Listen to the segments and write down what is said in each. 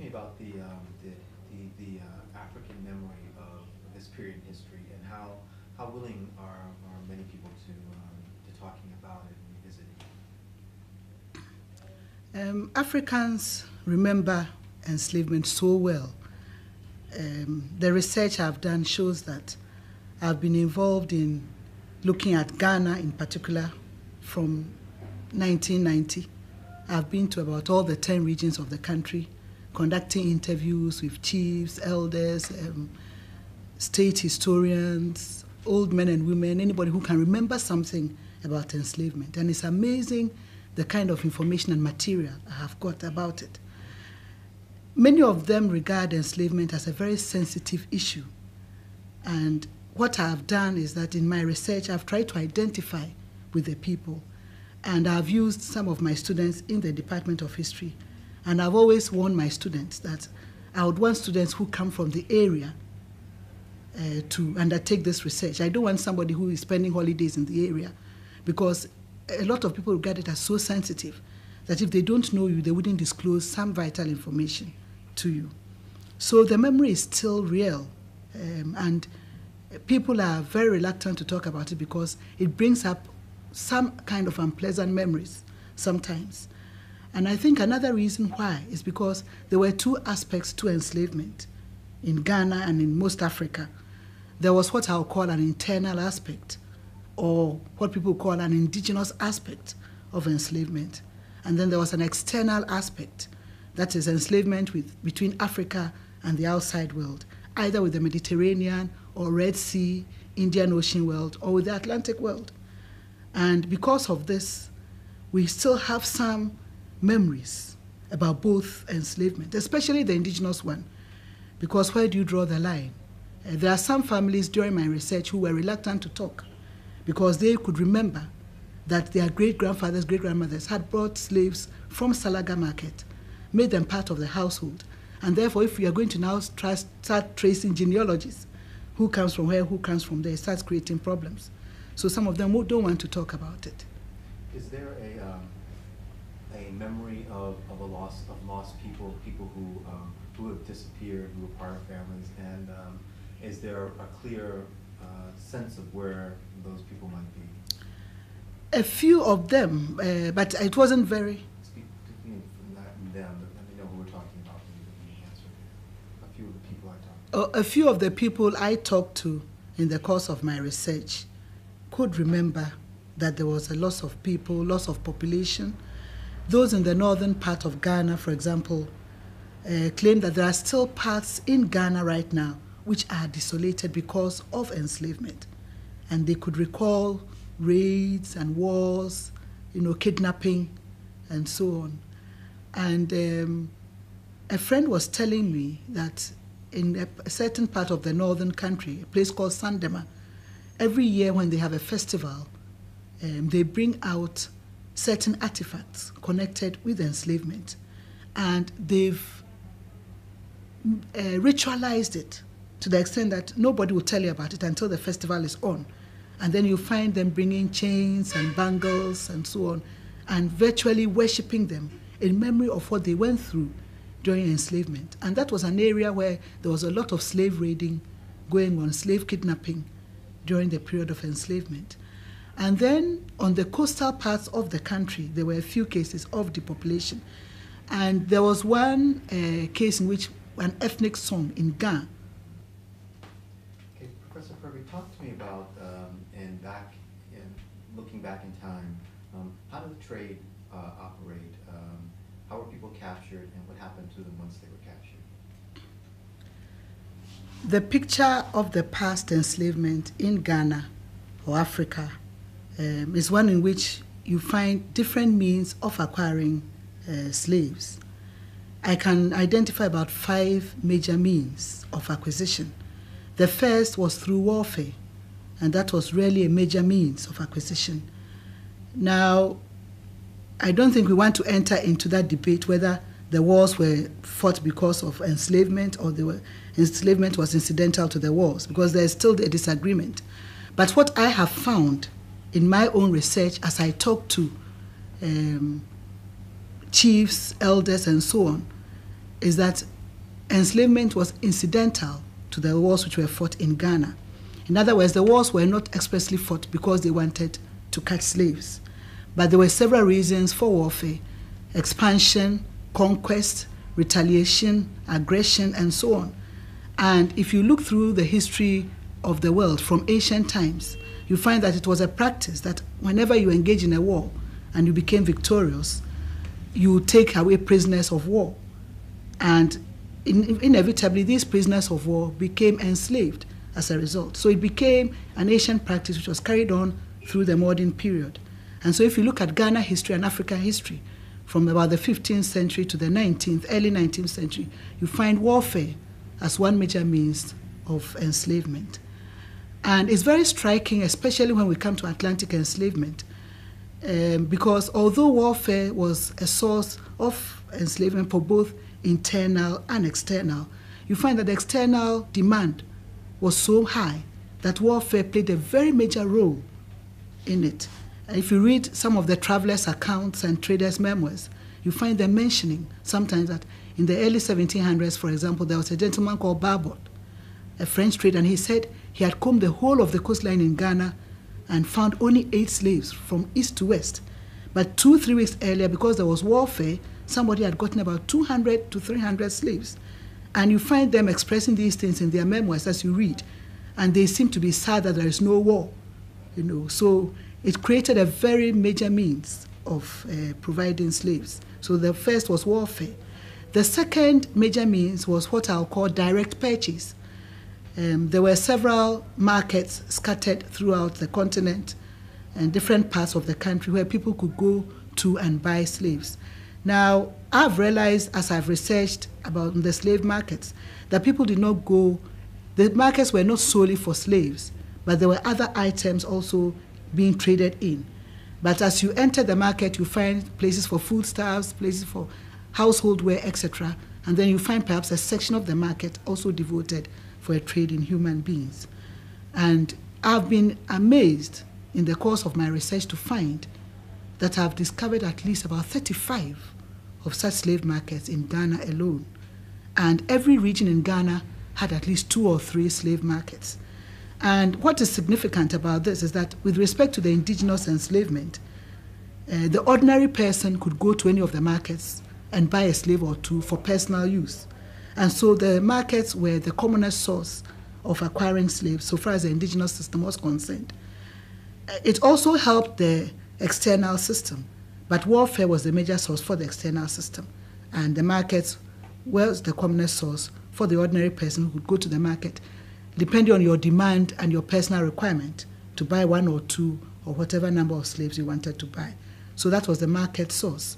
me about the, um, the, the, the uh, African memory of this period in history and how, how willing are, are many people to, um, to talking about it and revisiting it? Um, Africans remember enslavement so well. Um, the research I've done shows that I've been involved in looking at Ghana in particular from 1990. I've been to about all the 10 regions of the country, conducting interviews with chiefs, elders, um, state historians, old men and women, anybody who can remember something about enslavement. And it's amazing the kind of information and material I have got about it. Many of them regard enslavement as a very sensitive issue. And what I've done is that in my research, I've tried to identify with the people. And I've used some of my students in the Department of History. And I've always warned my students that I would want students who come from the area uh, to undertake this research. I don't want somebody who is spending holidays in the area because a lot of people regard it as so sensitive that if they don't know you, they wouldn't disclose some vital information to you. So the memory is still real. Um, and people are very reluctant to talk about it because it brings up some kind of unpleasant memories sometimes. And I think another reason why is because there were two aspects to enslavement in Ghana and in most Africa. There was what I'll call an internal aspect, or what people call an indigenous aspect of enslavement. And then there was an external aspect, that is enslavement with, between Africa and the outside world, either with the Mediterranean or Red Sea, Indian Ocean world, or with the Atlantic world. And because of this, we still have some memories about both enslavement, especially the indigenous one. Because where do you draw the line? Uh, there are some families during my research who were reluctant to talk because they could remember that their great grandfathers, great grandmothers had brought slaves from Salaga Market, made them part of the household. And therefore, if we are going to now try, start tracing genealogies, who comes from where, who comes from there, it starts creating problems. So some of them don't want to talk about it. Is there a, um, memory of, of a loss of lost people, people who, um, who have disappeared, who are part of families, and um, is there a clear uh, sense of where those people might be? A few of them, uh, but it wasn't very. Speak to me from that and them, let me know who we're talking about. A few of the people I talked to. A few of the people I talked to in the course of my research could remember that there was a loss of people, loss of population. Those in the northern part of Ghana, for example, uh, claim that there are still parts in Ghana right now which are desolated because of enslavement. And they could recall raids and wars, you know, kidnapping, and so on. And um, a friend was telling me that in a, certain part of the northern country, a place called Sandema, every year when they have a festival, um, they bring out certain artifacts connected with enslavement. And they've uh, ritualized it to the extent that nobody will tell you about it until the festival is on. And then you find them bringing chains and bangles and so on, and virtually worshipping them in memory of what they went through during enslavement. And that was an area where there was a lot of slave raiding going on, slave kidnapping during the period of enslavement. And then on the coastal parts of the country, there were a few cases of depopulation. And there was one uh, case in which an ethnic song in Ga talk to me about, um, and back, in, looking back in time, um, how did the trade uh, operate? Um, how were people captured, and what happened to them once they were captured? The picture of the past enslavement in Ghana or Africa um, is one in which you find different means of acquiring uh, slaves. I can identify about five major means of acquisition. The first was through warfare, and that was really a major means of acquisition. Now, I don't think we want to enter into that debate whether the wars were fought because of enslavement or were, enslavement was incidental to the wars, because there is still a disagreement. But what I have found in my own research as I talk to um, chiefs, elders, and so on, is that enslavement was incidental to the wars which were fought in Ghana. In other words, the wars were not expressly fought because they wanted to catch slaves, but there were several reasons for warfare expansion, conquest, retaliation, aggression, and so on. And if you look through the history of the world from ancient times, you find that it was a practice that whenever you engage in a war and you became victorious, you take away prisoners of war. And in, inevitably, these prisoners of war became enslaved as a result. So it became an ancient practice which was carried on through the modern period. And so if you look at Ghana history and African history, from about the 15th century to the 19th, early 19th century, you find warfare as one major means of enslavement. And it's very striking, especially when we come to Atlantic enslavement, um, because although warfare was a source of enslavement for both internal and external, you find that the external demand was so high that warfare played a very major role in it. And if you read some of the travelers' accounts and traders' memoirs, you find them mentioning sometimes that in the early 1700s, for example, there was a gentleman called Barbot, a French trader, and he said he had combed the whole of the coastline in Ghana and found only eight slaves from east to west. But two, three weeks earlier, because there was warfare, somebody had gotten about 200 to 300 slaves. And you find them expressing these things in their memoirs as you read. And they seem to be sad that there is no war. You know, so it created a very major means of uh, providing slaves. So the first was warfare. The second major means was what I'll call direct purchase. Um, there were several markets scattered throughout the continent and different parts of the country where people could go to and buy slaves. Now, I've realized as I've researched about the slave markets that people did not go, the markets were not solely for slaves, but there were other items also being traded in. But as you enter the market, you find places for foodstuffs, places for household wear, etc. And then you find perhaps a section of the market also devoted a trade in human beings. And I've been amazed in the course of my research to find that I've discovered at least about 35 of such slave markets in Ghana alone. And every region in Ghana had at least two or three slave markets. And what is significant about this is that, with respect to the indigenous enslavement, uh, the ordinary person could go to any of the markets and buy a slave or two for personal use. And so the markets were the commonest source of acquiring slaves so far as the indigenous system was concerned. It also helped the external system, but warfare was the major source for the external system. And the markets was the commonest source for the ordinary person who could go to the market depending on your demand and your personal requirement, to buy one or two or whatever number of slaves you wanted to buy. So that was the market source.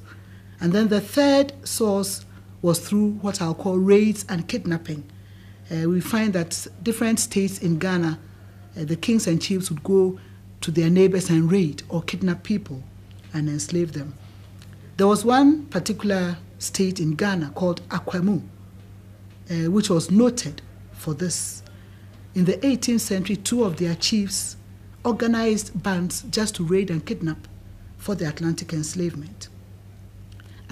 And then the third source was through what I'll call raids and kidnapping. Uh, we find that different states in Ghana, uh, the kings and chiefs would go to their neighbors and raid or kidnap people and enslave them. There was one particular state in Ghana called Akwamu, uh, which was noted for this in the 18th century, two of their chiefs organized bands just to raid and kidnap for the Atlantic enslavement.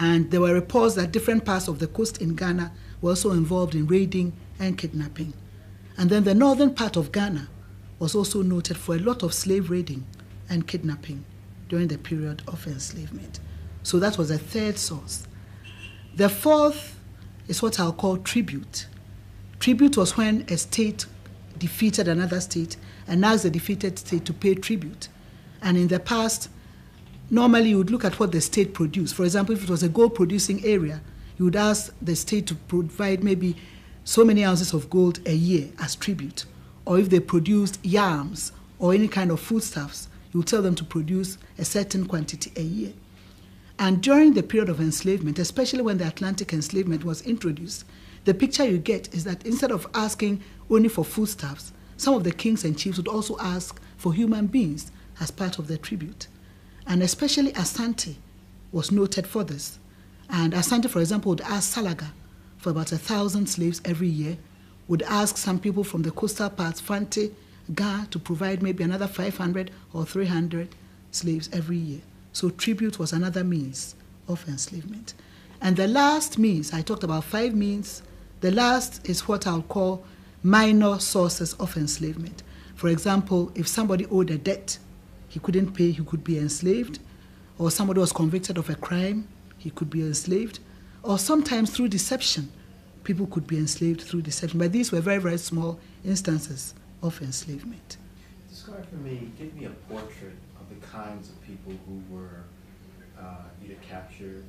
And there were reports that different parts of the coast in Ghana were also involved in raiding and kidnapping. And then the northern part of Ghana was also noted for a lot of slave raiding and kidnapping during the period of enslavement. So that was a third source. The fourth is what I'll call tribute. Tribute was when a state defeated another state and asked the defeated state to pay tribute. And in the past, normally you would look at what the state produced. For example, if it was a gold producing area, you would ask the state to provide maybe so many ounces of gold a year as tribute. Or if they produced yams or any kind of foodstuffs, you would tell them to produce a certain quantity a year. And during the period of enslavement, especially when the Atlantic enslavement was introduced, the picture you get is that instead of asking only for foodstuffs, some of the kings and chiefs would also ask for human beings as part of their tribute. And especially Asante was noted for this. And Asante, for example, would ask Salaga for about a thousand slaves every year, would ask some people from the coastal parts, Fante, Ga, to provide maybe another 500 or 300 slaves every year. So tribute was another means of enslavement. And the last means, I talked about five means, the last is what I'll call minor sources of enslavement. For example, if somebody owed a debt, he couldn't pay, he could be enslaved, or somebody was convicted of a crime, he could be enslaved, or sometimes through deception, people could be enslaved through deception. But these were very, very small instances of enslavement. Describe for me, give me a portrait of the kinds of people who were uh, either captured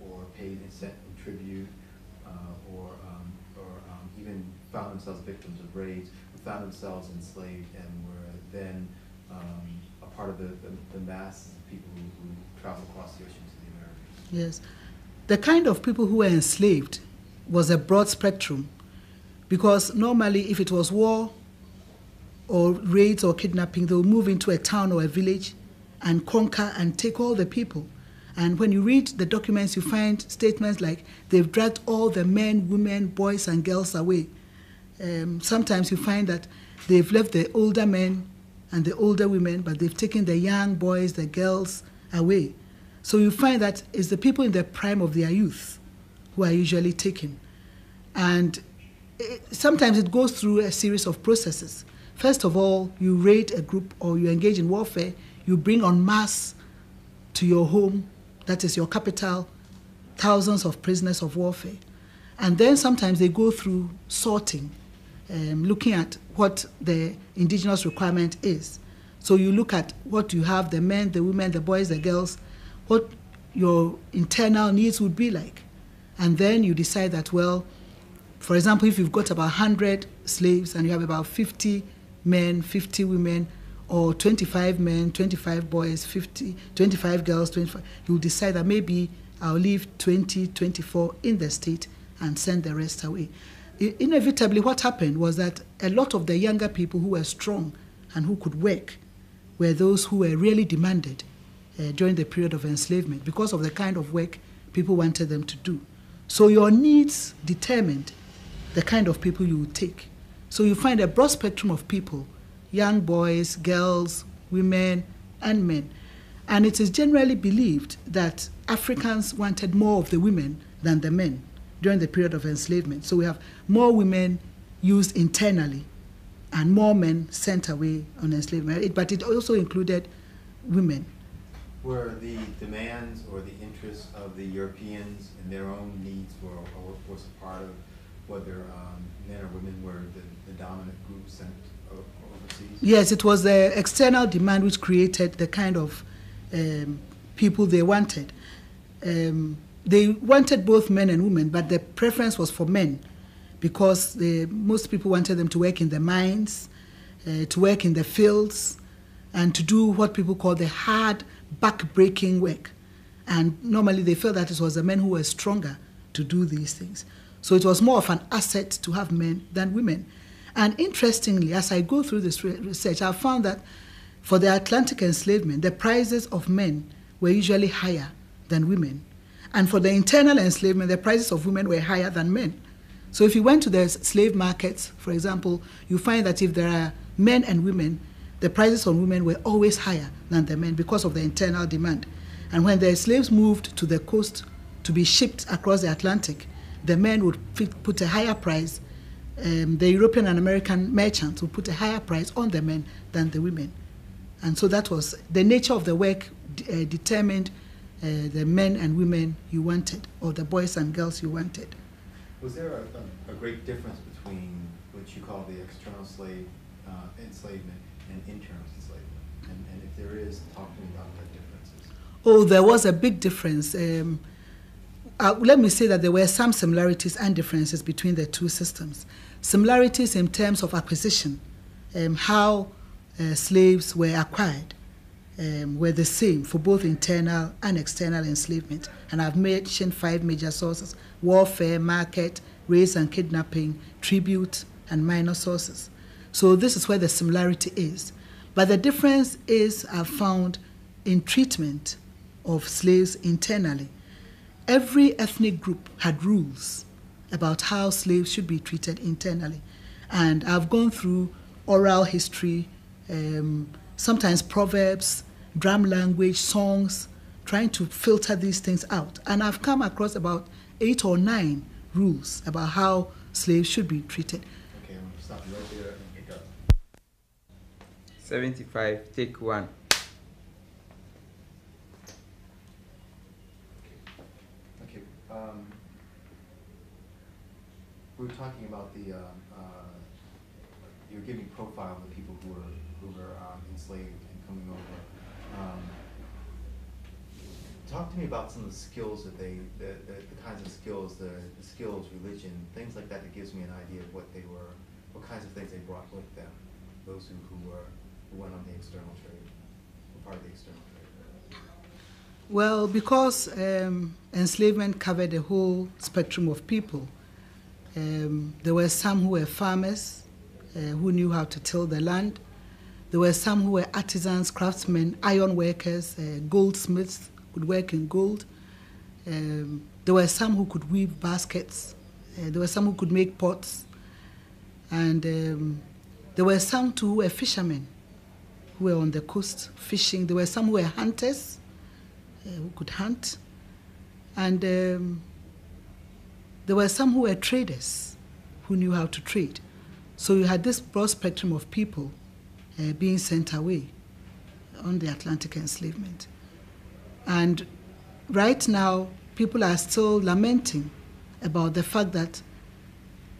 or paid in tribute, uh, or, um, or um, even found themselves victims of raids, found themselves enslaved and were then um, part of the, the, the of people who, who traveled across the ocean to the Americas. Yes. The kind of people who were enslaved was a broad spectrum because normally, if it was war or raids or kidnapping, they would move into a town or a village and conquer and take all the people. And when you read the documents, you find statements like they've dragged all the men, women, boys, and girls away. Um, sometimes you find that they've left the older men and the older women, but they've taken the young boys, the girls away. So you find that it's the people in the prime of their youth who are usually taken. And it, sometimes it goes through a series of processes. First of all, you raid a group or you engage in warfare, you bring en masse to your home, that is your capital, thousands of prisoners of warfare. And then sometimes they go through sorting, um, looking at what the indigenous requirement is. So you look at what you have the men, the women, the boys, the girls, what your internal needs would be like. And then you decide that, well, for example, if you've got about 100 slaves and you have about 50 men, 50 women, or 25 men, 25 boys, 50, 25 girls, 25, you'll decide that maybe I'll leave 20, 24 in the state and send the rest away. Inevitably, what happened was that a lot of the younger people who were strong and who could work were those who were really demanded uh, during the period of enslavement because of the kind of work people wanted them to do. So your needs determined the kind of people you would take. So you find a broad spectrum of people young boys, girls, women, and men. And it is generally believed that Africans wanted more of the women than the men during the period of enslavement. So we have more women used internally and more men sent away on enslavement. But it also included women. Were the demands or the interests of the Europeans and their own needs for a workforce a part of whether um, men or women were the, the dominant group sent overseas? Yes, it was the external demand which created the kind of um, people they wanted. Um, they wanted both men and women, but the preference was for men because the, most people wanted them to work in the mines, uh, to work in the fields, and to do what people call the hard, back-breaking work. And normally they felt that it was the men who were stronger to do these things. So it was more of an asset to have men than women. And interestingly, as I go through this research, I found that for the Atlantic enslavement, the prices of men were usually higher than women. And for the internal enslavement, the prices of women were higher than men. So if you went to the slave markets, for example, you find that if there are men and women, the prices on women were always higher than the men because of the internal demand. And when the slaves moved to the coast to be shipped across the Atlantic, the men would put a higher price. Um, the European and American merchants would put a higher price on the men than the women. And so that was the nature of the work uh, determined uh, the men and women you wanted, or the boys and girls you wanted. Was there a, a, a great difference between what you call the external slave uh, enslavement and internal enslavement? And, and, if there is, talk to me about the differences. Oh, there was a big difference. Um, uh, let me say that there were some similarities and differences between the two systems. Similarities in terms of acquisition, um, how uh, slaves were acquired, um, were the same for both internal and external enslavement. And I've mentioned five major sources warfare, market, race and kidnapping, tribute, and minor sources. So this is where the similarity is. But the difference is I've found in treatment of slaves internally every ethnic group had rules about how slaves should be treated internally. And I've gone through oral history, um, sometimes proverbs, drum language, songs, trying to filter these things out. And I've come across about eight or nine rules about how slaves should be treated. Okay, I'm gonna stop you right there and pick up. 75, take one. Okay, um, we were talking about the, um, uh, you're giving profile of the people who were, who were um, enslaved and coming over. Um, Talk to me about some of the skills that they, the, the, the kinds of skills, the, the skills, religion, things like that that gives me an idea of what they were, what kinds of things they brought with them, those who, who were, who went on the external trade, were part of the external trade. Well, because um, enslavement covered the whole spectrum of people, um, there were some who were farmers uh, who knew how to till the land. There were some who were artisans, craftsmen, iron workers, uh, goldsmiths, could work in gold. Um, there were some who could weave baskets. Uh, there were some who could make pots. And um, there were some too who were fishermen who were on the coast fishing. There were some who were hunters uh, who could hunt. And um, there were some who were traders who knew how to trade. So you had this broad spectrum of people uh, being sent away on the Atlantic enslavement. And right now, people are still lamenting about the fact that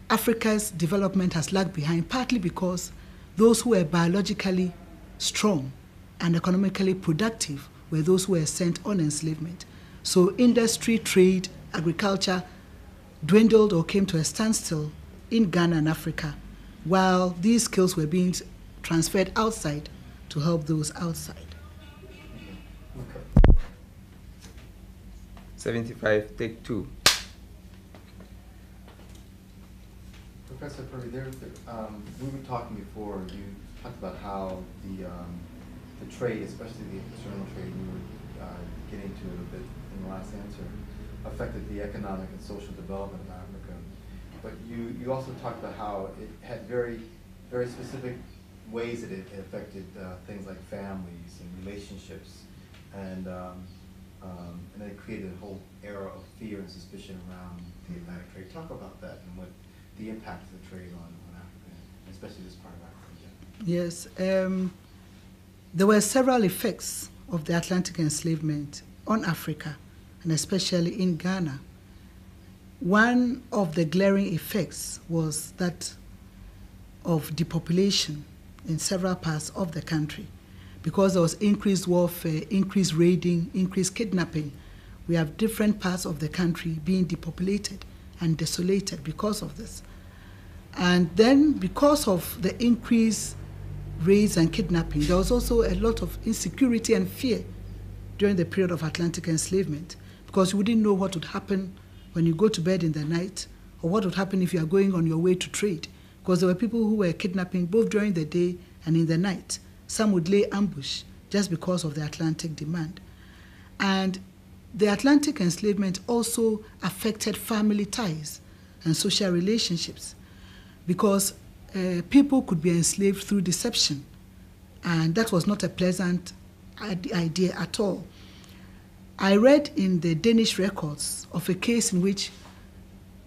Africa's development has lagged behind, partly because those who were biologically strong and economically productive were those who were sent on enslavement. So industry, trade, agriculture dwindled or came to a standstill in Ghana and Africa, while these skills were being transferred outside to help those outside. Okay. 75, take two. Professor Perbi, there, there- um, we were talking before, you talked about how the, um, the trade, especially the external trade, you were, uh, getting to it a bit in the last answer, affected the economic and social development of Africa. But you, you also talked about how it had very, very specific ways that it affected, uh, things like families and relationships. And, um, um, and it created a whole era of fear and suspicion around the Atlantic trade. Talk about that and what the impact of the trade on, on Africa, especially this part of Africa. Yes, um, there were several effects of the Atlantic enslavement on Africa, and especially in Ghana. One of the glaring effects was that of depopulation in several parts of the country. Because there was increased warfare, increased raiding, increased kidnapping, we have different parts of the country being depopulated and desolated because of this. And then, because of the increased raids and kidnapping, there was also a lot of insecurity and fear during the period of Atlantic enslavement because you wouldn't know what would happen when you go to bed in the night or what would happen if you are going on your way to trade because there were people who were kidnapping both during the day and in the night. Some would lay ambush just because of the Atlantic demand. And the Atlantic enslavement also affected family ties and social relationships because uh, people could be enslaved through deception. And that was not a pleasant idea at all. I read in the Danish records of a case in which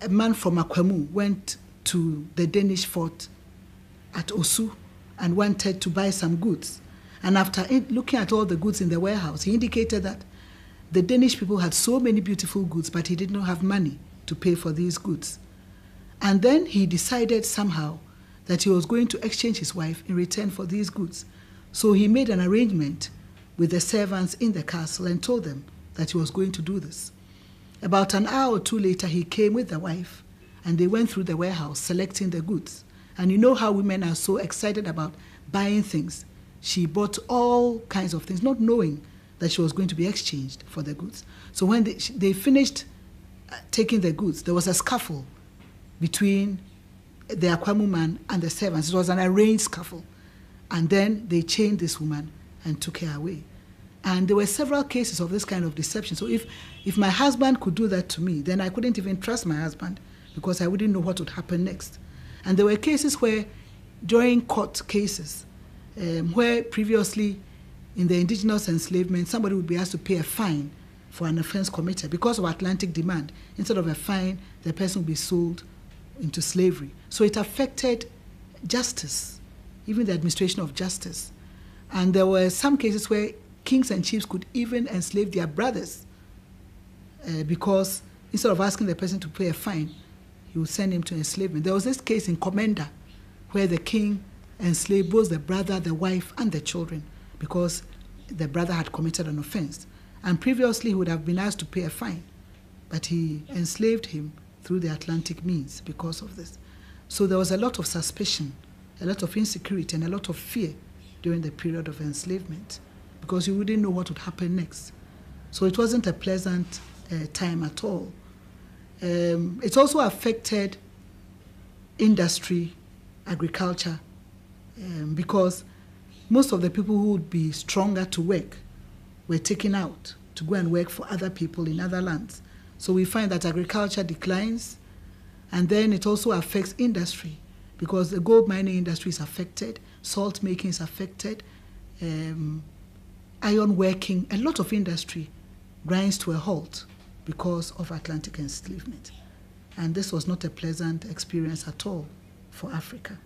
a man from Akwamu went to the Danish fort at Osu and wanted to buy some goods. And after looking at all the goods in the warehouse, he indicated that the Danish people had so many beautiful goods, but he did not have money to pay for these goods. And then he decided somehow that he was going to exchange his wife in return for these goods. So he made an arrangement with the servants in the castle and told them that he was going to do this. About an hour or two later, he came with the wife and they went through the warehouse selecting the goods. And you know how women are so excited about buying things. She bought all kinds of things, not knowing that she was going to be exchanged for the goods. So when they, they finished uh, taking the goods, there was a scuffle between the Akwamu man and the servants. It was an arranged scuffle. And then they chained this woman and took her away. And there were several cases of this kind of deception. So if, if my husband could do that to me, then I couldn't even trust my husband because I wouldn't know what would happen next. And there were cases where, during court cases, um, where previously in the indigenous enslavement, somebody would be asked to pay a fine for an offense committed because of Atlantic demand. Instead of a fine, the person would be sold into slavery. So it affected justice, even the administration of justice. And there were some cases where kings and chiefs could even enslave their brothers uh, because instead of asking the person to pay a fine, he would send him to enslavement. There was this case in Komenda where the king enslaved both the brother, the wife, and the children because the brother had committed an offense. And previously, he would have been asked to pay a fine, but he enslaved him through the Atlantic means because of this. So there was a lot of suspicion, a lot of insecurity, and a lot of fear during the period of enslavement because you wouldn't know what would happen next. So it wasn't a pleasant uh, time at all. Um, it also affected industry, agriculture, um, because most of the people who would be stronger to work were taken out to go and work for other people in other lands. So we find that agriculture declines, and then it also affects industry because the gold mining industry is affected, salt making is affected, um, iron working, a lot of industry grinds to a halt because of Atlantic enslavement. And this was not a pleasant experience at all for Africa.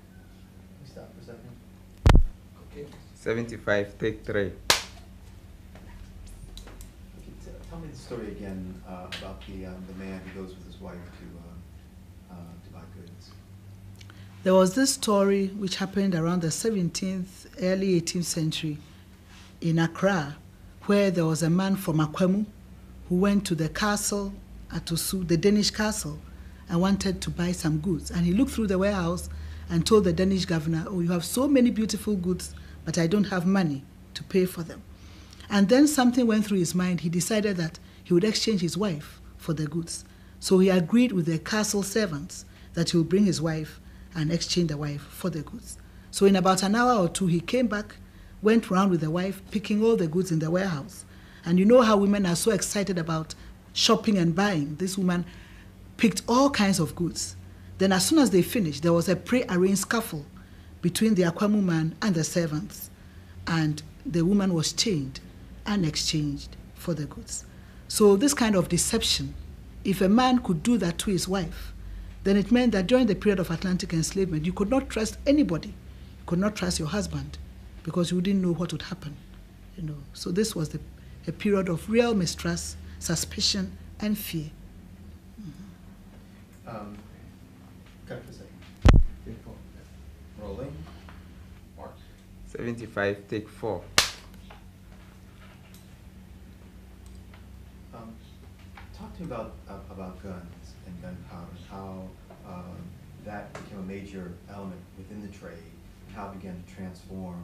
Stop for a second? Okay. 75, take three. Okay, Tell me the story again uh, about the, um, the man who goes with his wife to, uh, uh, to buy goods. There was this story which happened around the 17th, early 18th century in Accra, where there was a man from Akwamu who went to the castle uh, at Osu, the Danish castle, and wanted to buy some goods. And he looked through the warehouse and told the Danish governor, Oh, you have so many beautiful goods, but I don't have money to pay for them. And then something went through his mind. He decided that he would exchange his wife for the goods. So he agreed with the castle servants that he would bring his wife and exchange the wife for the goods. So in about an hour or two, he came back, went round with the wife, picking all the goods in the warehouse. And you know how women are so excited about shopping and buying. This woman picked all kinds of goods. Then, as soon as they finished, there was a pre-arranged scuffle between the Akwamu man and the servants, and the woman was chained and exchanged for the goods. So, this kind of deception, if a man could do that to his wife, then it meant that during the period of Atlantic enslavement, you could not trust anybody. You could not trust your husband because you didn't know what would happen. You know, so this was the, a period of real mistrust, suspicion, and fear. Um, cut for a second. Rolling. Mark. 75, take four. Um, talk to me about, uh, about guns and gunpowder, and how, um, that became a major element within the trade, and how it began to transform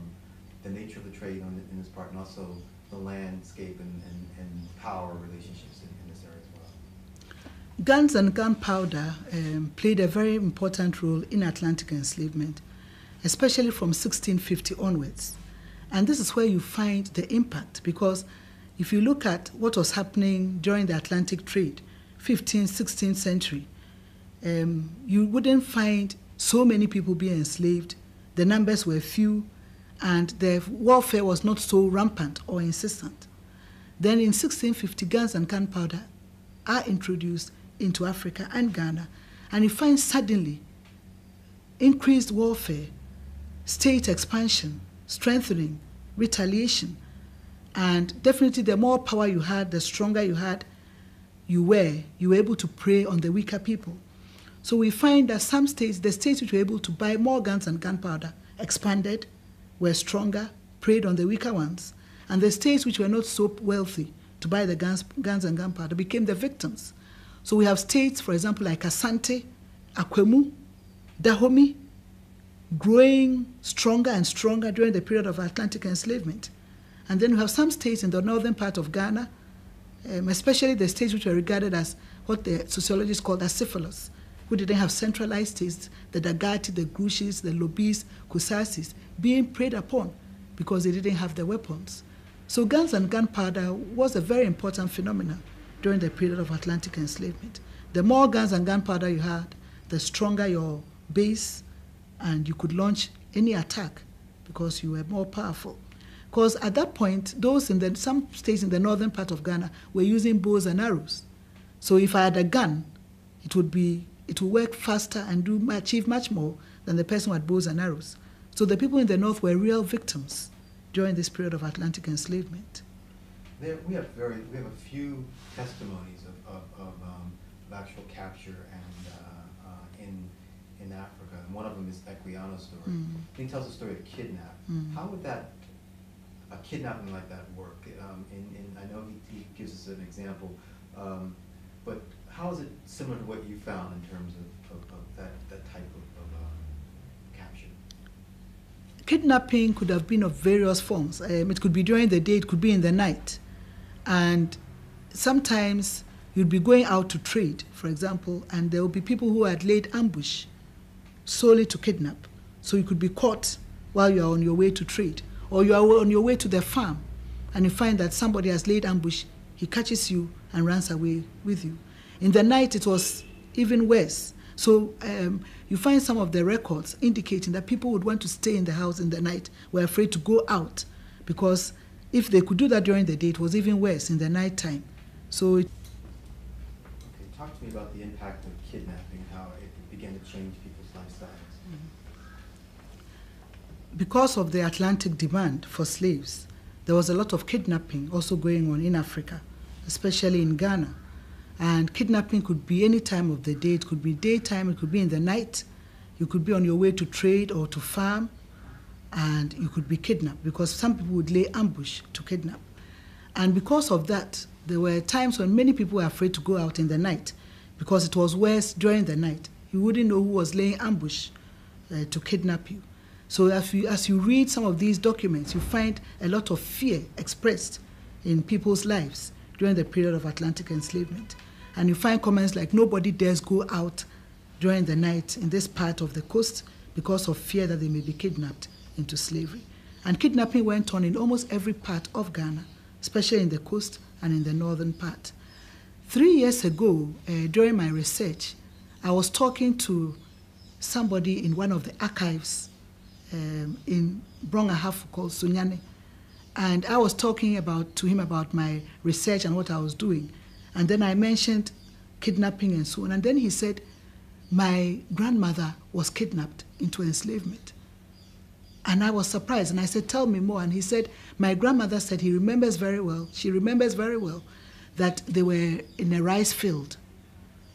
the nature of the trade on, in this part, and also the landscape and, and, and power relationships in, in this area as well. Guns and gunpowder um, played a very important role in Atlantic enslavement, especially from 1650 onwards. And this is where you find the impact because if you look at what was happening during the Atlantic trade, 15th, 16th century, um, you wouldn't find so many people being enslaved. The numbers were few, and the warfare was not so rampant or insistent. Then in 1650, guns and gunpowder are introduced into Africa and Ghana, and you find suddenly increased warfare, state expansion, strengthening, retaliation, and definitely the more power you had, the stronger you had, you were, you were able to prey on the weaker people. So we find that some states, the states which were able to buy more guns and gunpowder, expanded, were stronger, preyed on the weaker ones, and the states which were not so wealthy to buy the guns, guns and gunpowder became the victims. So we have states, for example, like Asante, Akwamu, Dahomey, growing stronger and stronger during the period of Atlantic enslavement. And then we have some states in the northern part of Ghana, um, especially the states which were regarded as what the sociologists called acephalous, who didn't have centralized states, the Dagati, the Grushis, the Lobis, Kusasis, being preyed upon because they didn't have the weapons. So guns and gunpowder was a very important phenomenon during the period of Atlantic enslavement. The more guns and gunpowder you had, the stronger your base, and you could launch any attack because you were more powerful. Because at that point, those in the, some states in the northern part of Ghana were using bows and arrows. So if I had a gun, it would be it would work faster and do achieve much more than the person who had bows and arrows. So the people in the north were real victims during this period of Atlantic enslavement. There, we have very, we have a few testimonies of, of, of, um, of actual capture and, uh, uh, in, in Africa. And one of them is Equiano's story. Mm. He tells the story of kidnap. Mm. How would that, a kidnapping like that work? Um, in, in, I know he, he gives us an example, um, but how is it similar to what you found in terms of, of, of that, that type of, of, uh, capture? Kidnapping could have been of various forms. Um, it could be during the day, it could be in the night. And sometimes you'd be going out to trade, for example, and there will be people who had laid ambush solely to kidnap. So you could be caught while you are on your way to trade, or you are on your way to the farm, and you find that somebody has laid ambush, he catches you and runs away with you. In the night, it was even worse. So um, you find some of the records indicating that people would want to stay in the house in the night, were afraid to go out, because if they could do that during the day, it was even worse in the night time. So it, Okay, talk to me about the impact of kidnapping, how it began to change people's lifestyles. because of the Atlantic demand for slaves, there was a lot of kidnapping also going on in Africa, especially in Ghana. And kidnapping could be any time of the day. It could be daytime, it could be in the night. You could be on your way to trade or to farm, and you could be kidnapped because some people would lay ambush to kidnap. And because of that, there were times when many people were afraid to go out in the night because it was worse during the night. You wouldn't know who was laying ambush uh, to kidnap you. So as you, as you read some of these documents, you find a lot of fear expressed in people's lives during the period of Atlantic enslavement. And you find comments like, nobody dares go out during the night in this part of the coast because of fear that they may be kidnapped into slavery. And kidnapping went on in almost every part of Ghana, especially in the coast and in the northern part. Three years ago, uh, during my research, I was talking to somebody in one of the archives um, in Brong-Ahafo called Sunyani. And I was talking about to him about my research and what I was doing. And then I mentioned kidnapping and so on. And then he said, My grandmother was kidnapped into enslavement. And I was surprised. And I said, Tell me more. And he said, My grandmother said he remembers very well, she remembers very well that they were in a rice field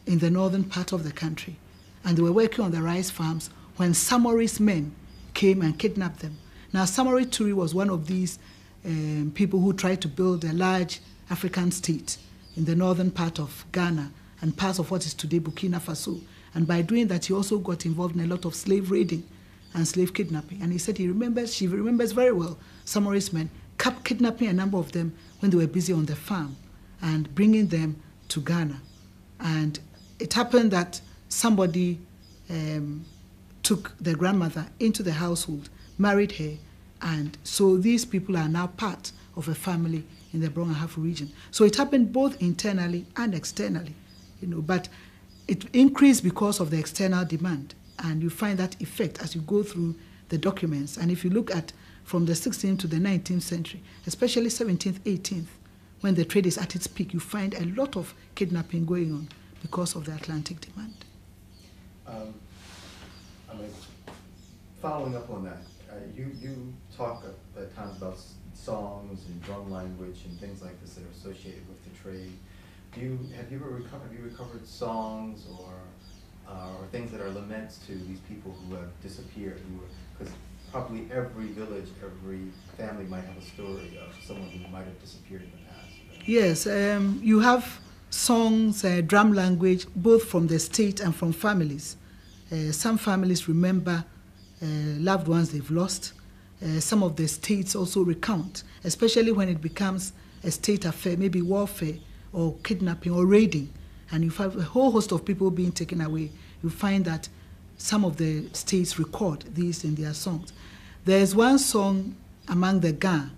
in the northern part of the country. And they were working on the rice farms when Samori's men came and kidnapped them. Now, Samori Turi was one of these um, people who tried to build a large African state in the northern part of Ghana and parts of what is today Burkina Faso. And by doing that, he also got involved in a lot of slave raiding and slave kidnapping. And he said he remembers, she remembers very well Samori's men kept kidnapping a number of them when they were busy on the farm and bringing them to Ghana. And it happened that somebody um, took the grandmother into the household, married her, and so these people are now part of a family in the Brong-Ahafo region. So it happened both internally and externally, you know, but it increased because of the external demand. And you find that effect as you go through the documents. And if you look at from the 16th to the 19th century, especially 17th, 18th, when the trade is at its peak, you find a lot of kidnapping going on because of the Atlantic demand. Um, I mean, following up on that, uh, you, you talk at, times about songs and drum language and things like this that are associated with the trade. Do you, have you ever recovered, have you recovered songs or, uh, or things that are laments to these people who have disappeared, because probably every village, every family might have a story of someone who might have disappeared in the past. right? Yes, um, you have songs, uh, drum language, both from the state and from families. Uh, some families remember uh, loved ones they've lost. Uh, some of the states also recount, especially when it becomes a state affair, maybe warfare or kidnapping or raiding, and you have a whole host of people being taken away. You find that some of the states record these in their songs. There's one song among the Ga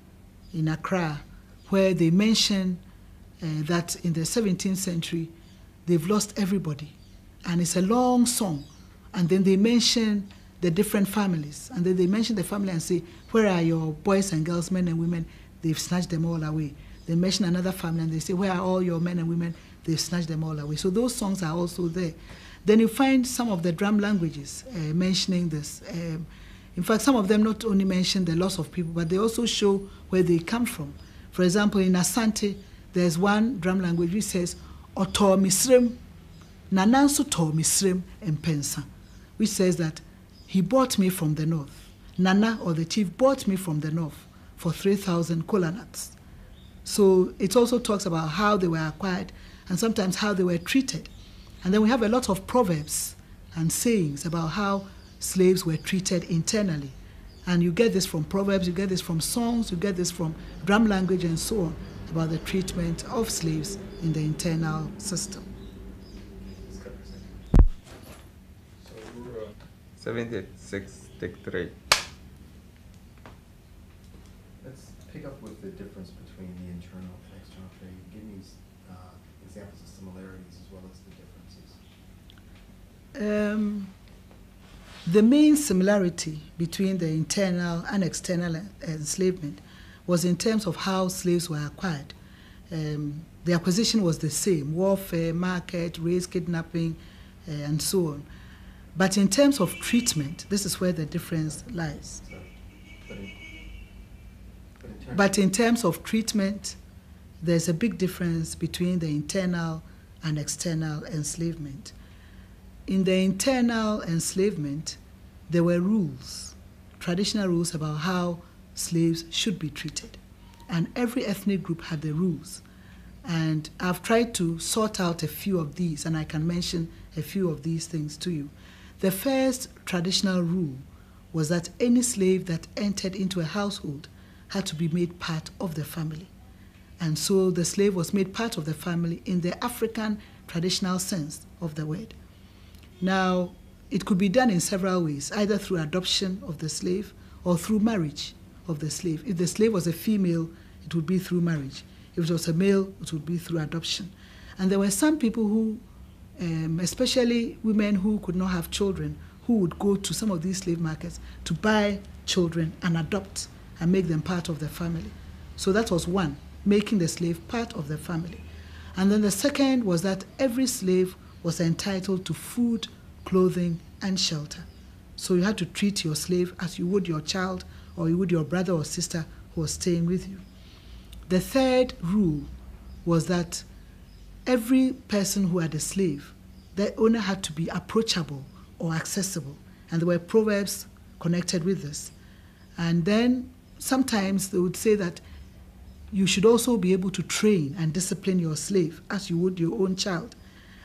in Accra where they mention uh, that in the 17th century they've lost everybody. And it's a long song. And then they mention the different families. And then they mention the family and say, Where are your boys and girls, men and women? They've snatched them all away. They mention another family and they say, Where are all your men and women? They've snatched them all away. So those songs are also there. Then you find some of the drum languages uh, mentioning this. Um, in fact, some of them not only mention the loss of people, but they also show where they come from. For example, in Asante, there's one drum language which says, Oto misrem, nananso to misrem empensa, which says that he bought me from the north. Nana, or the chief, bought me from the north for 3,000 kola nuts. So it also talks about how they were acquired and sometimes how they were treated. And then we have a lot of proverbs and sayings about how slaves were treated internally. And you get this from proverbs, you get this from songs, you get this from drum language and so on about the treatment of slaves in the internal system. So, uh, 76, take 3. Let's pick up with the difference between the internal and external trade. Give me uh, examples of similarities as well as the differences. Um, the main similarity between the internal and external enslavement was in terms of how slaves were acquired. Um, the acquisition was the same warfare, market, race, kidnapping, uh, and so on. But in terms of treatment, this is where the difference lies. But in, terms of treatment, there's a big difference between the internal and external enslavement. In the internal enslavement, there were rules, traditional rules about how slaves should be treated. And every ethnic group had the rules. And I've tried to sort out a few of these, and I can mention a few of these things to you. The first traditional rule was that any slave that entered into a household had to be made part of the family. And so the slave was made part of the family in the African traditional sense of the word. Now, it could be done in several ways, either through adoption of the slave or through marriage of the slave. If the slave was a female, it would be through marriage. If it was a male, it would be through adoption. And there were some people who, um, especially women who could not have children, who would go to some of these slave markets to buy children and adopt and make them part of the family. So that was one, making the slave part of the family. And then the second was that every slave was entitled to food, clothing, and shelter. So you had to treat your slave as you would your child or you would your brother or sister who was staying with you. The third rule was that every person who had a slave, the owner had to be approachable or accessible. And there were proverbs connected with this. And then sometimes they would say that you should also be able to train and discipline your slave as you would your own child.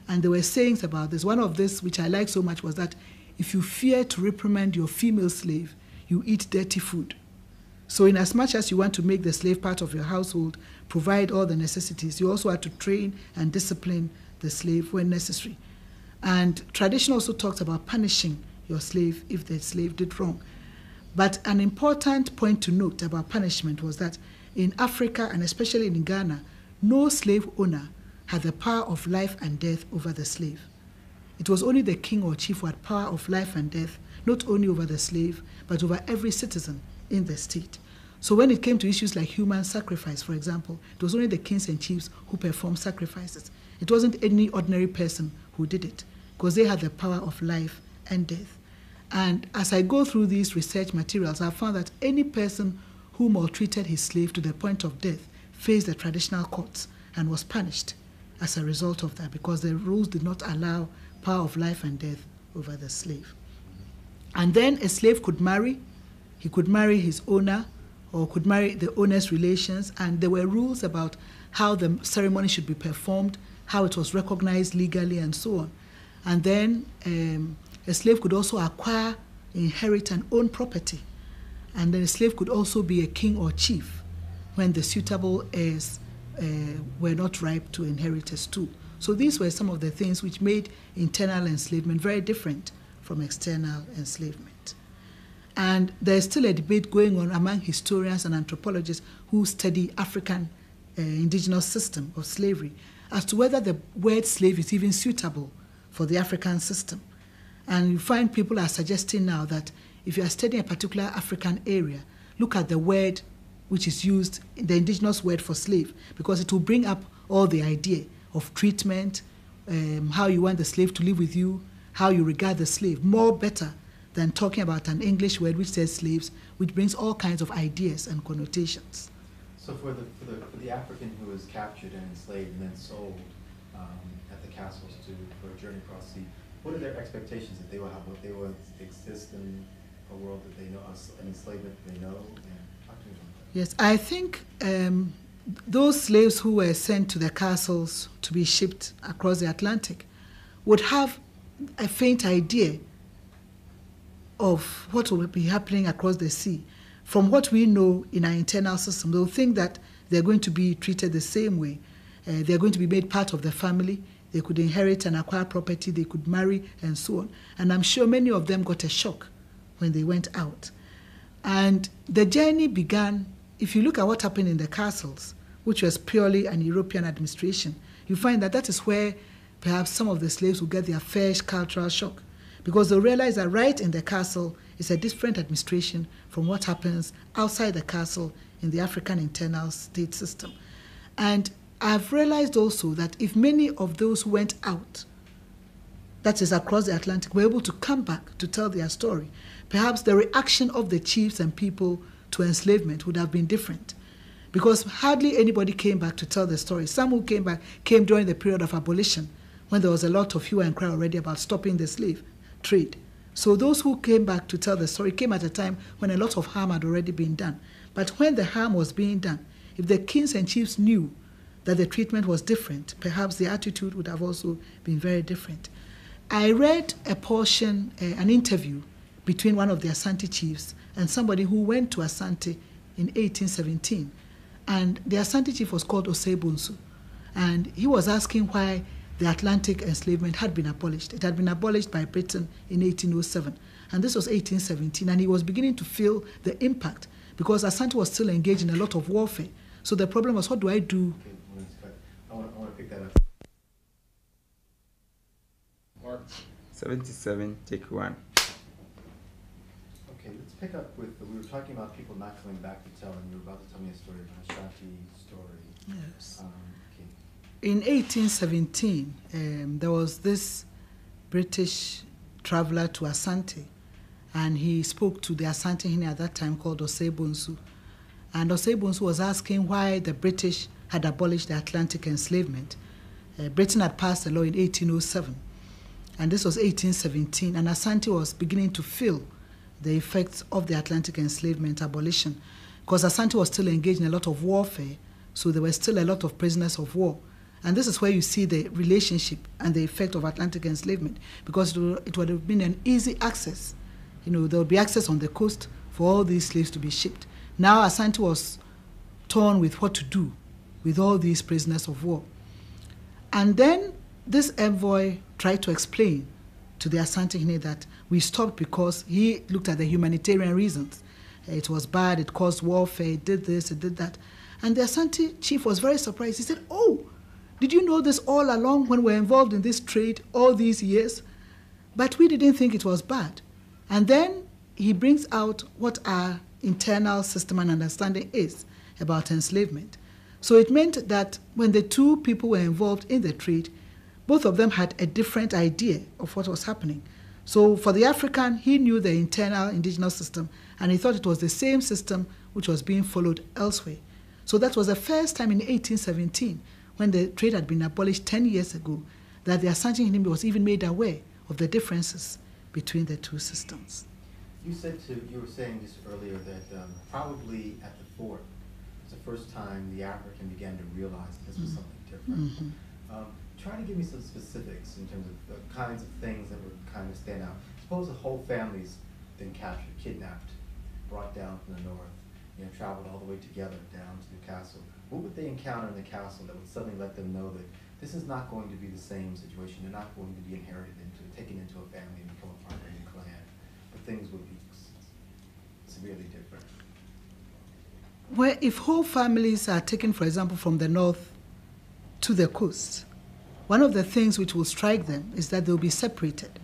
And there were sayings about this. One of this, which I like so much, was that if you fear to reprimand your female slave, you eat dirty food. So, in as much as you want to make the slave part of your household, provide all the necessities, you also have to train and discipline the slave when necessary. And tradition also talks about punishing your slave if the slave did wrong. But an important point to note about punishment was that in Africa and especially in Ghana, no slave owner had the power of life and death over the slave. It was only the king or chief who had power of life and death, not only over the slave, but over every citizen in the state. So when it came to issues like human sacrifice, for example, it was only the kings and chiefs who performed sacrifices. It wasn't any ordinary person who did it, because they had the power of life and death. And as I go through these research materials, I found that any person who maltreated his slave to the point of death faced the traditional courts and was punished as a result of that because the rules did not allow power of life and death over the slave. And then a slave could marry, he could marry his owner or could marry the owner's relations, and there were rules about how the ceremony should be performed, how it was recognized legally, and so on. And then um, a slave could also acquire, inherit, and own property. And then a slave could also be a king or chief when the suitable heirs uh, were not ripe to inheritance too. So these were some of the things which made internal enslavement very different from external enslavement. And there's still a debate going on among historians and anthropologists who study African uh, indigenous system of slavery as to whether the word slave is even suitable for the African system. And you find people are suggesting now that if you are studying a particular African area, look at the word which is used, the indigenous word for slave, because it will bring up all the idea of treatment, um, how you want the slave to live with you, how you regard the slave, more better than talking about an English word which says slaves, which brings all kinds of ideas and connotations. So for the, for the, for the African who was captured and enslaved and then sold um, at the castles to, for a journey across the sea, what are their expectations that they will have, what they will exist in a world that they know, an enslavement they know? Yes, I think um, those slaves who were sent to the castles to be shipped across the Atlantic would have a faint idea of what will be happening across the sea. From what we know in our internal system, they'll think that they're going to be treated the same way. Uh, they're going to be made part of the family. They could inherit and acquire property, they could marry, and so on. And I'm sure many of them got a shock when they went out. And the journey began, if you look at what happened in the castles, which was purely an European administration, you find that that is where perhaps some of the slaves will get their first cultural shock because they realize that right in the castle is a different administration from what happens outside the castle in the African internal state system. And I've realized also that if many of those who went out, that is across the Atlantic, were able to come back to tell their story, perhaps the reaction of the chiefs and people to enslavement would have been different. Because hardly anybody came back to tell the story. Some who came back came during the period of abolition, when there was a lot of hue and cry already about stopping the slave trade. So those who came back to tell the story came at a time when a lot of harm had already been done. But when the harm was being done, if the kings and chiefs knew that the treatment was different, perhaps the attitude would have also been very different. I read a portion, uh, an interview between one of the Asante chiefs and somebody who went to Asante in 1817. And the Asante chief was called Osei And he was asking why the Atlantic enslavement had been abolished. It had been abolished by Britain in 1807, and this was 1817, and he was beginning to feel the impact because Asante was still engaged in a lot of warfare. So the problem was, what do I do? I want, I want to pick that up. Mark. 77, take one. Okay, let's pick up with, we were talking about people not coming back to tell, and you were about to tell me a story, an Ashanti story. Yes. Um, in 1817, um, there was this British traveler to Asante, and he spoke to the Asante at that time called Osei Bonsu. And Osei Bonsu was asking why the British had abolished the Atlantic enslavement. Uh, Britain had passed a law in 1807, and this was 1817, and Asante was beginning to feel the effects of the Atlantic enslavement abolition because Asante was still engaged in a lot of warfare, so there were still a lot of prisoners of war. And this is where you see the relationship and the effect of Atlantic enslavement, because it would have been an easy access. You know, there would be access on the coast for all these slaves to be shipped. Now Asante was torn with what to do with all these prisoners of war. And then this envoy tried to explain to the Asante that we stopped because he looked at the humanitarian reasons. It was bad, it caused warfare, it did this, it did that. And the Asante chief was very surprised. He said, Oh, did you know this all along when we were involved in this trade all these years? But we didn't think it was bad. And then he brings out what our internal system and understanding is about enslavement. So it meant that when the two people were involved in the trade, both of them had a different idea of what was happening. So for the African, he knew the internal indigenous system and he thought it was the same system which was being followed elsewhere. So that was the first time in 1817 when the trade had been abolished 10 years ago, that the Asante Nehemia was even made aware of the differences between the two systems. You said to, you were saying just earlier that um, probably at the fort, it's the first time the African began to realize this was mm something different. Mm -hmm. um, try to give me some specifics in terms of the kinds of things that would kind of stand out. Suppose a whole family's been captured, kidnapped, brought down from the north, you know, traveled all the way together down to the castle what would they encounter in the castle that would suddenly let them know that this is not going to be the same situation? They're not going to be inherited into, taken into a family and become a part of a clan, but things would be severely different. Well, if whole families are taken, for example, from the north to the coast, one of the things which will strike them is that they'll be separated.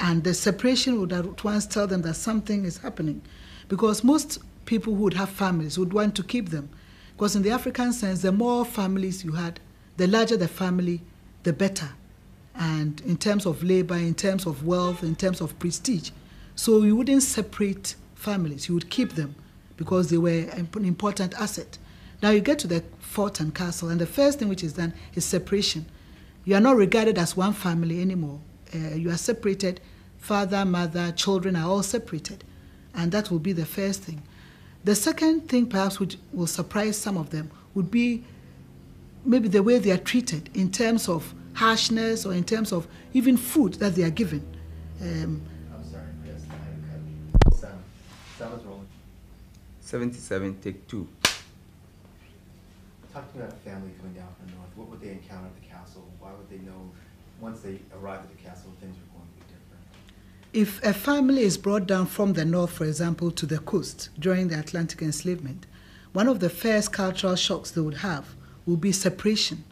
And the separation would at once tell them that something is happening. Because most people who would have families would want to keep them. Because in the African sense, the more families you had, the larger the family, the better. And in terms of labor, in terms of wealth, in terms of prestige. So you wouldn't separate families, you would keep them because they were an important asset. Now you get to the fort and castle, and the first thing which is done is separation. You are not regarded as one family anymore. Uh, you are separated. Father, mother, children are all separated. And that will be the first thing. The second thing, perhaps, which will surprise some of them, would be maybe the way they are treated in terms of harshness or in terms of even food that they are given. Um, I'm sorry, Chris, I cut you. Sound, sound is rolling. 77, take 2. Talk to me about a family coming down from the north. What would they encounter at the castle? Why would they know, once they arrived at the castle, things were going to be different? If a family is brought down from the north, for example, to the coast during the Atlantic enslavement, one of the first cultural shocks they would have would be separation.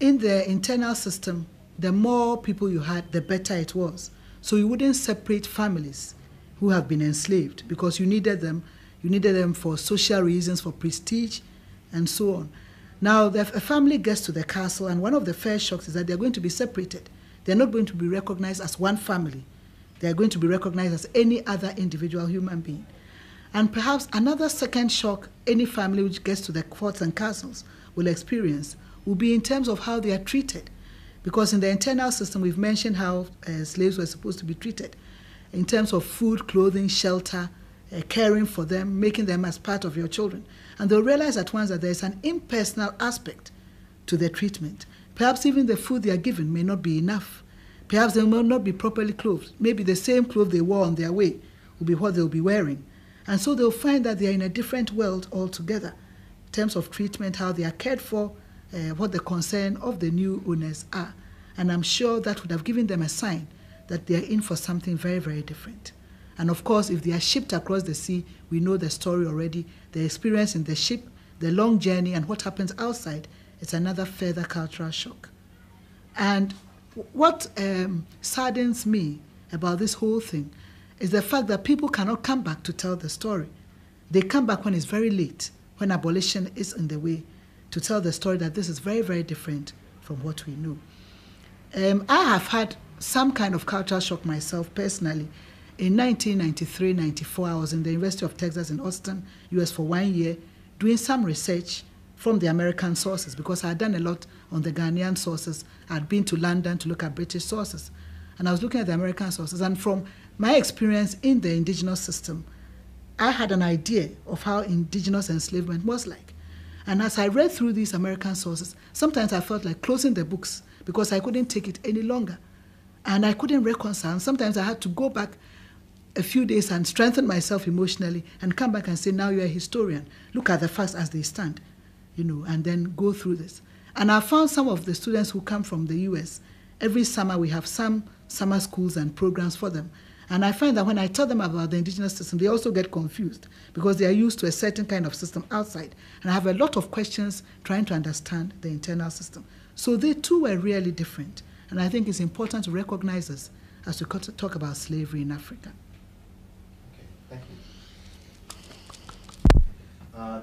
In the internal system, the more people you had, the better it was. So you wouldn't separate families who have been enslaved because you needed them. You needed them for social reasons, for prestige, and so on. Now, the, a family gets to the castle, and one of the first shocks is that they're going to be separated. They're not going to be recognized as one family. They're going to be recognized as any other individual human being. And perhaps another second shock any family which gets to the courts and castles will experience will be in terms of how they are treated. Because in the internal system, we've mentioned how uh, slaves were supposed to be treated in terms of food, clothing, shelter, uh, caring for them, making them as part of your children. And they'll realize at once that there's an impersonal aspect to their treatment. Perhaps even the food they are given may not be enough. Perhaps they will not be properly clothed. Maybe the same clothes they wore on their way will be what they'll be wearing. And so they'll find that they are in a different world altogether in terms of treatment, how they are cared for, uh, what the concern of the new owners are. And I'm sure that would have given them a sign that they are in for something very, very different. And of course, if they are shipped across the sea, we know the story already. The experience in the ship, the long journey, and what happens outside, it's another further cultural shock. And what um, saddens me about this whole thing is the fact that people cannot come back to tell the story. They come back when it's very late, when abolition is in the way, to tell the story that this is very, very different from what we know. Um, I have had some kind of cultural shock myself personally. In 1993 94, I was in the University of Texas in Austin, US, for one year, doing some research from the American sources because I had done a lot on the Ghanaian sources. I had been to London to look at British sources. And I was looking at the American sources. And from my experience in the indigenous system, I had an idea of how indigenous enslavement was like. And as I read through these American sources, sometimes I felt like closing the books because I couldn't take it any longer. And I couldn't reconcile. And sometimes I had to go back a few days and strengthen myself emotionally and come back and say, now you're a historian. Look at the facts as they stand, you know, and then go through this. And I found some of the students who come from the US, every summer we have some summer schools and programs for them. And I find that when I tell them about the indigenous system, they also get confused because they are used to a certain kind of system outside. And I have a lot of questions trying to understand the internal system. So they too were really different. And I think it's important to recognize this as we talk about slavery in Africa. Okay, thank you. Uh,